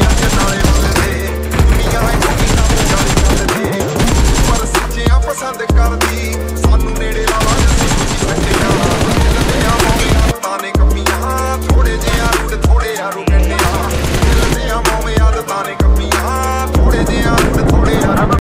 Gracias,